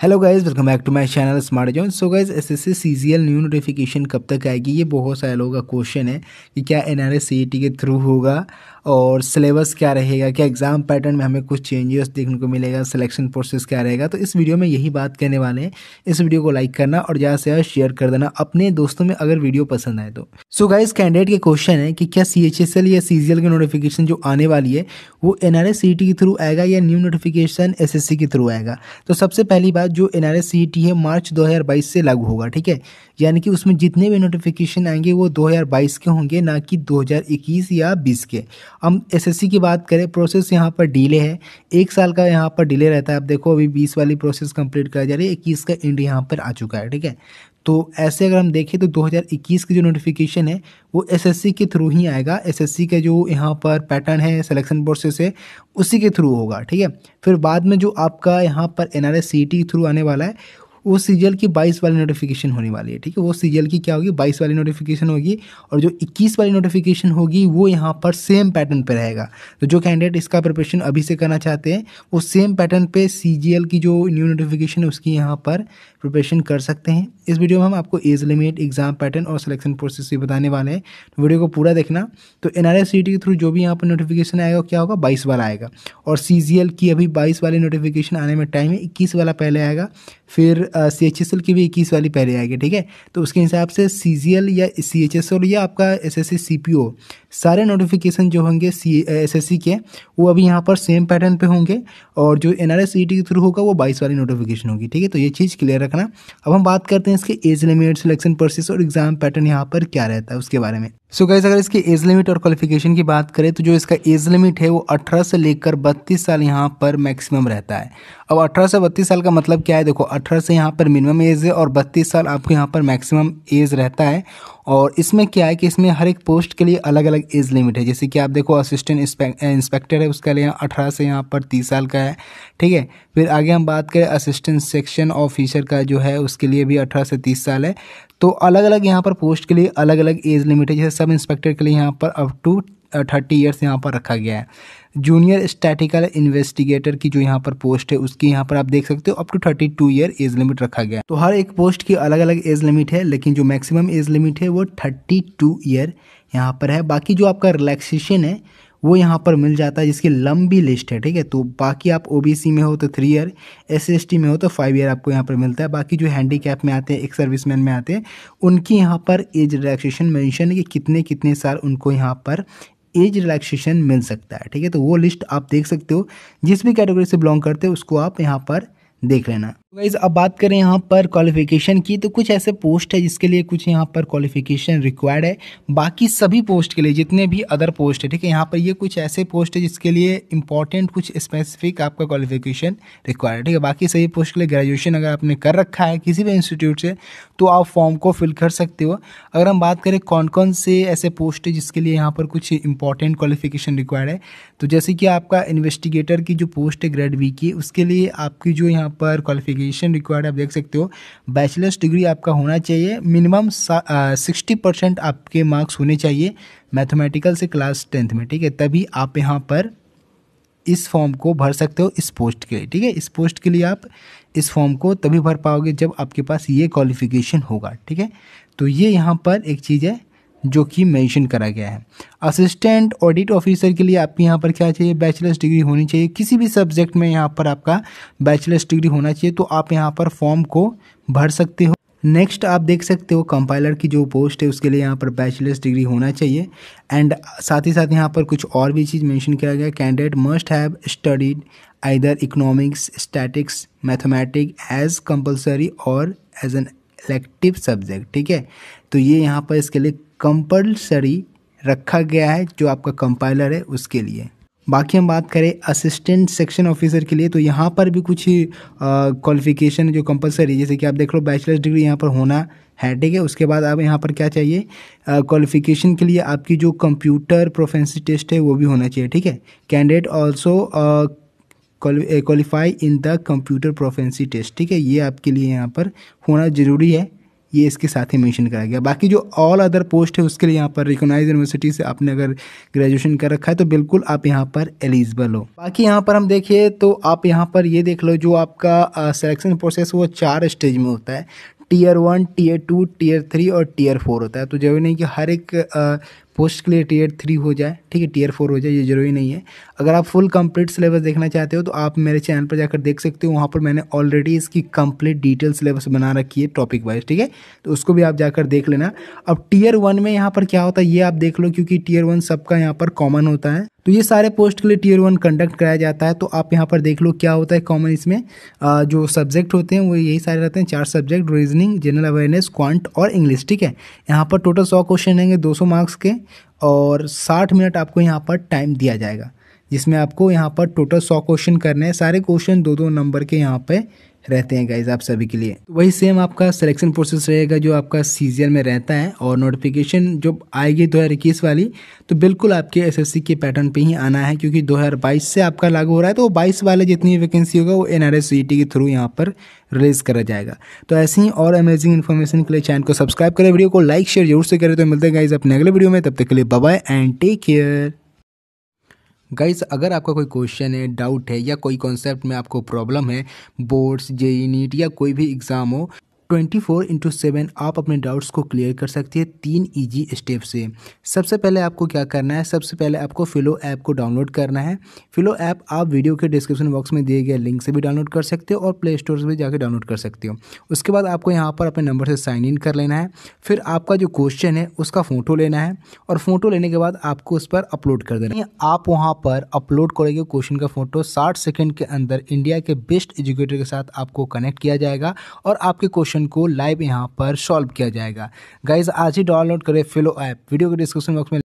Hello guys welcome back to my channel smart zone so guys S S C C new notification कब तक आएगी? ये बहुत सारे लोगों का क्वेश्चन है कि क्या एन आर e के थ्रू होगा और सिलेबस क्या रहेगा? क्या एग्ज़ाम पैटर्न में हमें कुछ चेंजेस देखने को मिलेगा? सिलेक्शन प्रोसेस क्या रहेगा? तो इस वीडियो में यही बात करने वाले हैं। इस वीडियो को लाइक करना और ज़्यादा से ज़्यादा शेयर कर देना अपने दोस्तों में अगर वीडियो पसंद आए तो। सो गाइज़ कैंडिडेट के क्वेश्चन है कि क्या सी एच एस एल या सी की नोटिफिकेशन जो आने वाली है, वो एन आर सी के थ्रू आएगा या new notification S S C के थ्रू आएगा? तो सबसे पहली बात जो एन आर सी है, मार्च दो हज़ार बाईस से लागू होगा, ठीक है? यानी कि उसमें जितने भी नोटिफिकेशन आएँगे, वो 2022 के होंगे, ना कि 2021 या 20 के। हम एसएससी की बात करें प्रोसेस यहाँ पर डिले है। एक साल का यहाँ पर डिले रहता है। आप देखो, अभी बीस वाली प्रोसेस कंप्लीट करा जा रही है, इक्कीस का इंड यहाँ पर आ चुका है, ठीक है? तो ऐसे अगर हम देखें तो 2021 की जो नोटिफिकेशन है, वो एसएससी के थ्रू ही आएगा। एसएससी का जो यहाँ पर पैटर्न है सिलेक्शन प्रोसेस है, उसी के थ्रू होगा, ठीक है? फिर बाद में जो आपका यहाँ पर एन आर के थ्रू आने वाला है वो सीजीएल की 22 वाली नोटिफिकेशन होने वाली है, ठीक है? वो सीजीएल की क्या होगी? 22 वाली नोटिफिकेशन होगी और जो 21 वाली नोटिफिकेशन होगी, वो यहाँ पर सेम पैटर्न पे रहेगा। तो जो कैंडिडेट इसका प्रिपरेशन अभी से करना चाहते हैं, वो सेम पैटर्न पे सीजीएल की जो न्यू नोटिफिकेशन है, उसकी यहाँ पर प्रिपरेशन कर सकते हैं। इस वीडियो में हम आपको एज लिमिट एग्ज़ाम पैटर्न और सिलेक्शन प्रोसेस भी बताने वाले हैं। तो वीडियो को पूरा देखना। तो एन आर के थ्रू जो भी यहाँ पर नोटिफिकेशन आएगा क्या होगा? बाईस वाला आएगा। और सीजीएल की अभी बाईस वाली नोटिफिकेशन आने में टाइम है, इक्कीस वाला पहले आएगा। फिर सी एच एस एल की भी इक्कीस वाली पहले आएगी, ठीक है? तो उसके हिसाब से सी जी एल या सी एच एस एल या आपका S S C C P O सारे नोटिफिकेशन जो होंगे सी एस एस सी के, वो अभी यहाँ पर सेम पैटर्न पे होंगे और जो N R S C T के थ्रू होगा, वो बाईस वाली नोटिफिकेशन होगी, ठीक है? तो ये चीज़ क्लियर रखना। अब हम बात करते हैं इसके एज लिमिट सिलेक्शन प्रोसेस और एग्ज़ाम पैटर्न यहाँ पर क्या रहता है, उसके बारे में। सो so अगर इसकी एज लिमिट और क्वालिफिकेशन की बात करें तो जो इसका एज लिमिट है, वो 18 से लेकर 32 साल यहाँ पर मैक्सिमम रहता है। अब 18 से 32 साल का मतलब क्या है? देखो 18 से यहाँ पर मिनिमम एज है और 32 साल आपको यहाँ पर मैक्सिमम एज रहता है। और इसमें क्या है कि इसमें हर एक पोस्ट के लिए अलग अलग एज लिमिट है। जैसे कि आप देखो असिस्टेंट इंस्पेक्टर है, उसका लिए अठारह से यहाँ पर तीस साल का है, ठीक है? फिर आगे हम बात करें असिस्टेंट सेक्शन ऑफिसर का जो है, उसके लिए भी अठारह से तीस साल है। तो अलग अलग यहाँ पर पोस्ट के लिए अलग अलग एज लिमिट है। जैसे सब इंस्पेक्टर के लिए यहाँ पर अप टू थर्टी ईयर्स यहाँ पर रखा गया है। जूनियर स्टैटिकल इन्वेस्टिगेटर की जो यहाँ पर पोस्ट है, उसकी यहाँ पर आप देख सकते हो up to thirty two year age limit रखा गया है। तो हर एक पोस्ट की अलग अलग एज लिमिट है, लेकिन जो मैक्सिमम एज लिमिट है, वो थर्टी टू ईयर यहाँ पर है। बाकी जो आपका रिलैक्सेशन है, वो यहाँ पर मिल जाता है, जिसकी लंबी लिस्ट है, ठीक है? तो बाकी आप ओबीसी में हो तो थ्री ईयर एस में हो तो फाइव ईयर आपको यहाँ पर मिलता है। बाकी जो हैंडीकैप में आते हैं, एक सर्विसमैन में आते हैं, उनकी यहाँ पर एज रिलैक्सेशन मेंशन है कि कितने कितने साल उनको यहाँ पर एज रिलैक्सेशन मिल सकता है, ठीक है? तो वो लिस्ट आप देख सकते हो। जिस भी कैटेगरी से बिलोंग करते हो, उसको आप यहाँ पर देख लेना। गाइज़ अब बात करें यहाँ पर क्वालिफिकेशन की तो कुछ ऐसे पोस्ट है जिसके लिए कुछ यहाँ पर क्वालिफिकेशन रिक्वायर्ड है। बाकी सभी पोस्ट के लिए, जितने भी अदर पोस्ट है, ठीक है, यहाँ पर ये कुछ ऐसे पोस्ट है जिसके लिए इंपॉर्टेंट कुछ स्पेसिफिक आपका क्वालिफिकेशन रिक्वायर्ड है, ठीक है। बाकी सभी पोस्ट के लिए ग्रेजुएशन अगर आपने कर रखा है किसी भी इंस्टीट्यूट से तो आप फॉर्म को फिल कर सकते हो। अगर हम बात करें कौन कौन से ऐसे पोस्ट है जिसके लिए यहाँ पर कुछ इंपॉर्टेंट क्वालिफिकेशन रिक्वायर्ड है तो जैसे कि आपका इन्वेस्टिगेटर की जो पोस्ट है ग्रेड बी की, उसके लिए आपकी जो यहाँ पर क्वालिफिकेशन क्वालिफिकेशन रिक्वायर्ड आप देख सकते हो। बैचलर्स डिग्री आपका होना चाहिए। मिनिमम सिक्सटी परसेंट आपके मार्क्स होने चाहिए मैथमेटिकल से क्लास टेंथ में, ठीक है? तभी आप यहाँ पर इस फॉर्म को भर सकते हो इस पोस्ट के लिए, ठीक है? इस पोस्ट के लिए आप इस फॉर्म को तभी भर पाओगे जब आपके पास ये क्वालिफिकेशन होगा, ठीक है? तो ये यहाँ पर एक चीज़ है। जो कि मेंशन करा गया है। असिस्टेंट ऑडिट ऑफिसर के लिए आपके यहाँ पर क्या चाहिए? बैचलर्स डिग्री होनी चाहिए। किसी भी सब्जेक्ट में यहाँ पर आपका बैचलर्स डिग्री होना चाहिए तो आप यहाँ पर फॉर्म को भर सकते हो। नेक्स्ट आप देख सकते हो कंपाइलर की जो पोस्ट है, उसके लिए यहाँ पर बैचलर्स डिग्री होना चाहिए। एंड साथ ही साथ यहाँ पर कुछ और भी चीज़ मेंशन किया गया। Candidate must have studied either economics statics mathematic as compulsory और एज एन इलेक्टिव सब्जेक्ट ठीक है? तो ये यहाँ पर इसके लिए कंपलसरी रखा गया है जो आपका कंपाइलर है उसके लिए। बाकी हम बात करें असिस्टेंट सेक्शन ऑफिसर के लिए तो यहाँ पर भी कुछ क्वालिफिकेशन जो कंपलसरी जैसे कि आप देख लो बैचलर्स डिग्री यहाँ पर होना है, ठीक है? उसके बाद आप यहाँ पर क्या चाहिए? क्वालिफिकेशन के लिए आपकी जो कंप्यूटर प्रोफेंसी टेस्ट है वो भी होना चाहिए, ठीक है? Candidate also qualify in the computer proficiency test ठीक है? ये आपके लिए यहाँ पर होना ज़रूरी है। ये इसके साथ ही मेंशन कराया गया। बाकी जो ऑल अदर पोस्ट है, उसके लिए यहाँ पर रिकोनाइज यूनिवर्सिटी से आपने अगर ग्रेजुएशन कर रखा है तो बिल्कुल आप यहाँ पर एलिजिबल हो। बाकी यहाँ पर हम देखिए तो आप यहाँ पर ये देख लो, जो आपका सिलेक्शन प्रोसेस वो चार स्टेज में होता है। Tier one tier two tier three और टीयर फोर होता है। तो ज़रूरी नहीं कि हर एक पोस्ट के लिए टीयर थ्री हो जाए, ठीक है, टीयर फोर हो जाए, ये ज़रूरी नहीं है। अगर आप फुल कंप्लीट सिलेबस देखना चाहते हो तो आप मेरे चैनल पर जाकर देख सकते हो, वहाँ पर मैंने ऑलरेडी इसकी कंप्लीट डिटेल सिलेबस बना रखी है टॉपिक वाइज ठीक है? तो उसको भी आप जाकर देख लेना। अब टीयर वन में यहाँ पर क्या होता है, ये आप देख लो, क्योंकि टीयर वन सबका यहाँ पर कॉमन होता है। तो ये सारे पोस्ट के लिए टीयर वन कंडक्ट कराया जाता है तो आप यहाँ पर देख लो क्या होता है कॉमन इसमें। जो सब्जेक्ट होते हैं, वो यही सारे रहते हैं, चार subject reasoning general awareness quant और इंग्लिश ठीक है? यहाँ पर टोटल सौ क्वेश्चन रहेंगे, दो मार्क्स के। और साठ मिनट आपको यहाँ पर टाइम दिया जाएगा, जिसमें आपको यहाँ पर टोटल सौ क्वेश्चन करने हैं। सारे क्वेश्चन दो दो नंबर के यहाँ पे रहते हैं गाइज़ आप सभी के लिए। वही सेम आपका सिलेक्शन प्रोसेस रहेगा जो आपका सीजीएल में रहता है और नोटिफिकेशन जो आएगी दो हज़ार इक्कीस वाली तो बिल्कुल आपके एसएससी के पैटर्न पर ही आना है क्योंकि 2022 से आपका लागू हो रहा है तो बाईस वाले जितनी वैकेंसी होगा वो एन आर के थ्रू यहाँ पर रिलीज़ करा जाएगा। तो ऐसे ही और अमेजिंग इन्फॉर्मेशन के लिए चैनल को सब्सक्राइब करें वीडियो को लाइक शेयर ज़रूर से करें। तो मिलते हैं गाइज़ अपने अगले वीडियो में, तब तक के लिए bye and take care guys अगर आपका कोई क्वेश्चन है डाउट है, या कोई कॉन्सेप्ट में आपको प्रॉब्लम है बोर्ड्स जेई नीट या कोई भी एग्ज़ाम हो ट्वेंटी फोर इंटू सेवन आप अपने डाउट्स को क्लियर कर सकती है तीन ईजी स्टेप से। सबसे पहले आपको क्या करना है? सबसे पहले आपको फिलो ऐप को डाउनलोड करना है। फिलो ऐप आप वीडियो के डिस्क्रिप्शन बॉक्स में दिए गए लिंक से भी डाउनलोड कर सकते हो और प्ले स्टोर से भी जाकर डाउनलोड कर सकते हो। उसके बाद आपको यहाँ पर अपने नंबर से साइन इन कर लेना है। फिर आपका जो क्वेश्चन है, उसका फ़ोटो लेना है और फ़ोटो लेने के बाद आपको उस पर अपलोड कर देना है। आप वहाँ पर अपलोड करेंगे क्वेश्चन का फ़ोटो साठ सेकेंड के अंदर इंडिया के बेस्ट एजुकेटर के साथ आपको कनेक्ट किया जाएगा और आपके क्वेश्चन क्वेश्चन को लाइव यहाँ पर सॉल्व किया जाएगा। गाइज़ आज ही डाउनलोड करें फिलो ऐप। वीडियो के डिस्क्रिप्शन बॉक्स में